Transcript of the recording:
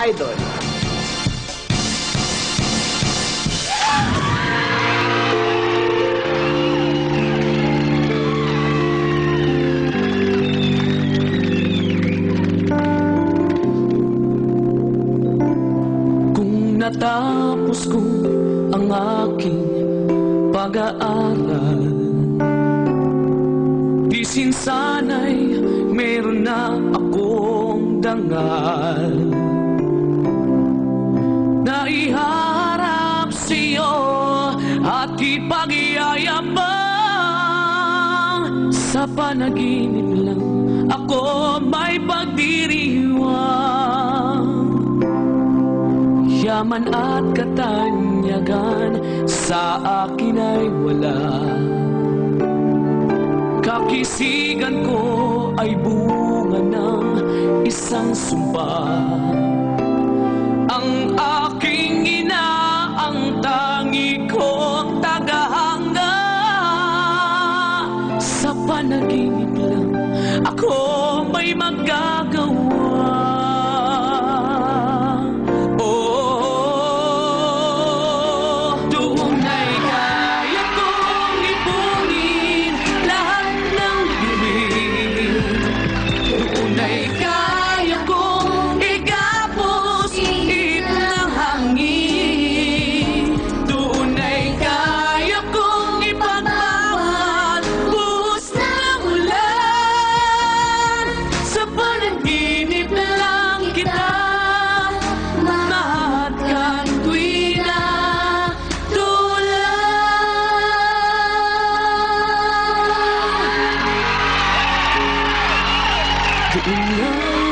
idol. Kung natapos ko ang aking pag-aaral Di sana'y meron na akong dangal Na iharap sa'yo at ipagyayabang Sa panaginip lang ako may pagdiriwang. Yaman at katanyagan sa akin ay wala. Kakisigan ko ay bunga ng isang sumpa naging Didn't.